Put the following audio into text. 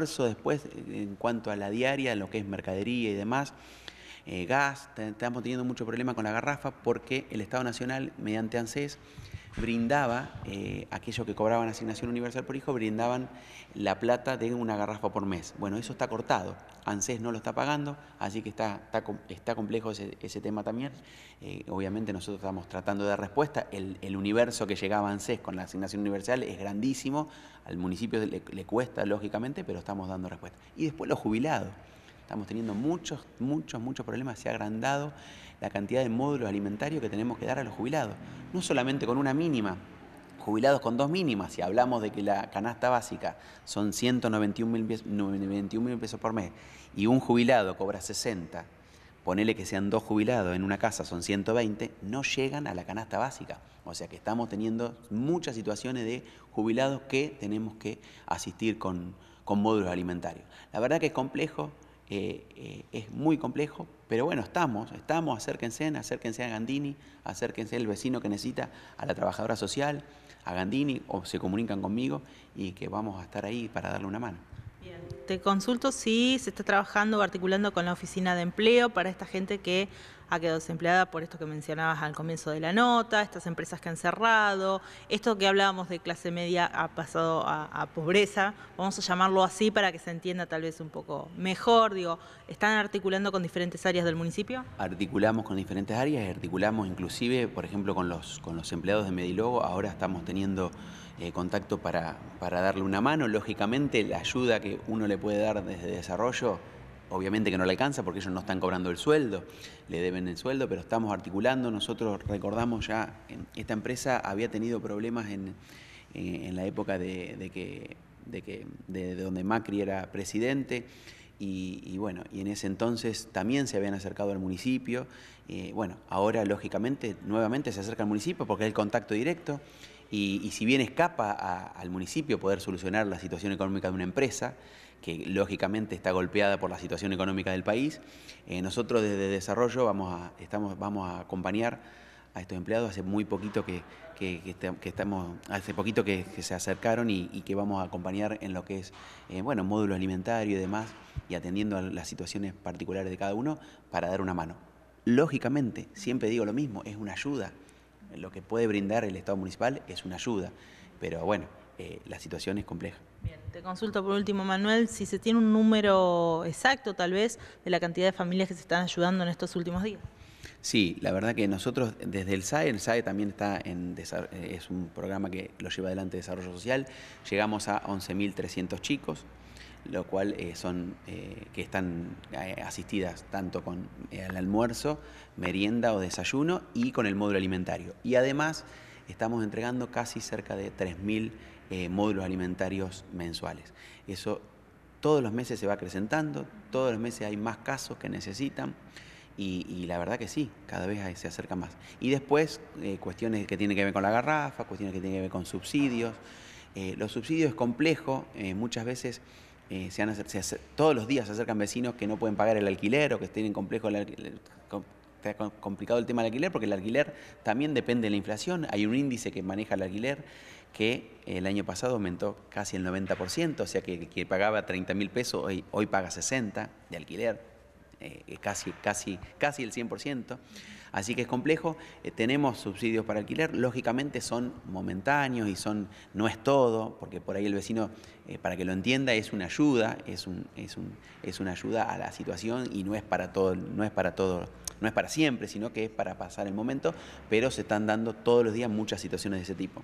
después en cuanto a la diaria, lo que es mercadería y demás. Eh, gas, estamos teniendo mucho problema con la garrafa porque el Estado Nacional, mediante ANSES, brindaba, eh, aquellos que cobraban asignación universal por hijo, brindaban la plata de una garrafa por mes. Bueno, eso está cortado. ANSES no lo está pagando, así que está, está, complejo ese, tema también. Eh, obviamente nosotros estamos tratando de dar respuesta. El, universo que llegaba a ANSES con la asignación universal es grandísimo. Al municipio le cuesta, lógicamente, pero estamos dando respuesta. Y después los jubilados. Estamos teniendo muchos, muchos, muchos problemas. Se ha agrandado la cantidad de módulos alimentarios que tenemos que dar a los jubilados. No solamente con una mínima, jubilados con dos mínimas. Si hablamos de que la canasta básica son 191 mil pesos por mes y un jubilado cobra 60, ponele que sean dos jubilados en una casa son 120, no llegan a la canasta básica. O sea que estamos teniendo muchas situaciones de jubilados que tenemos que asistir con, con módulos alimentarios. La verdad que es complejo, eh, eh, es muy complejo, pero bueno, estamos, estamos, acérquense, acérquense a Gandini, acérquense al vecino que necesita, a la trabajadora social, a Gandini, o se comunican conmigo y que vamos a estar ahí para darle una mano. Bien, te consulto si se está trabajando o articulando con la oficina de empleo para esta gente que ha quedado desempleada por esto que mencionabas al comienzo de la nota, estas empresas que han cerrado, esto que hablábamos de clase media ha pasado a, pobreza, vamos a llamarlo así para que se entienda tal vez un poco mejor, digo, ¿están articulando con diferentes áreas del municipio? Articulamos con diferentes áreas, articulamos inclusive, por ejemplo, con los, con los empleados de Medilogo, ahora estamos teniendo eh, contacto para, para darle una mano, lógicamente la ayuda que uno le puede dar desde desarrollo obviamente que no le alcanza porque ellos no están cobrando el sueldo, le deben el sueldo, pero estamos articulando. Nosotros recordamos ya, esta empresa había tenido problemas en, la época de, que, de, que, de, donde Macri era presidente. Y, bueno, y en ese entonces también se habían acercado al municipio. Eh, bueno, ahora lógicamente nuevamente se acerca al municipio porque es el contacto directo. Y, si bien escapa al municipio poder solucionar la situación económica de una empresa, que lógicamente está golpeada por la situación económica del país, eh, nosotros desde Desarrollo vamos a, estamos, vamos a acompañar a estos empleados hace muy poquito que, estamos, hace poquito que, se acercaron y, que vamos a acompañar en lo que es, eh, bueno, módulo alimentario y demás, y atendiendo a las situaciones particulares de cada uno para dar una mano. Lógicamente, siempre digo lo mismo, es una ayuda lo que puede brindar el Estado municipal es una ayuda, pero bueno, eh, la situación es compleja. Bien, te consulto por último, Manuel, si se tiene un número exacto tal vez de la cantidad de familias que se están ayudando en estos últimos días. Sí, la verdad que nosotros desde el SAE, el SAE también está en es un programa que lo lleva adelante Desarrollo Social, llegamos a 11.300 chicos, lo cual eh, son eh, que están eh, asistidas tanto con el almuerzo, merienda o desayuno y con el módulo alimentario. Y además estamos entregando casi cerca de 3.000 módulos alimentarios mensuales. Eso todos los meses se va acrecentando, todos los meses hay más casos que necesitan. Y, la verdad que sí, cada vez se acerca más. Y después, cuestiones que tienen que ver con la garrafa, cuestiones que tienen que ver con subsidios. los subsidios es complejo, muchas veces eh, todos los días se acercan vecinos que no pueden pagar el alquiler o que tienen complejo el, está complicado el tema del alquiler porque el alquiler también depende de la inflación. Hay un índice que maneja el alquiler que el año pasado aumentó casi el 90%, o sea que, que pagaba 30 mil pesos hoy paga 60 de alquiler, eh, casi, casi, casi el 100%. Así que es complejo. Eh, tenemos subsidios para alquiler, lógicamente son momentáneos y son no es todo, porque por ahí el vecino, eh, para que lo entienda, es una ayuda, es, un, es, un, es una ayuda a la situación y no es para todo, no es para todo, no es para siempre, sino que es para pasar el momento, pero se están dando todos los días muchas situaciones de ese tipo.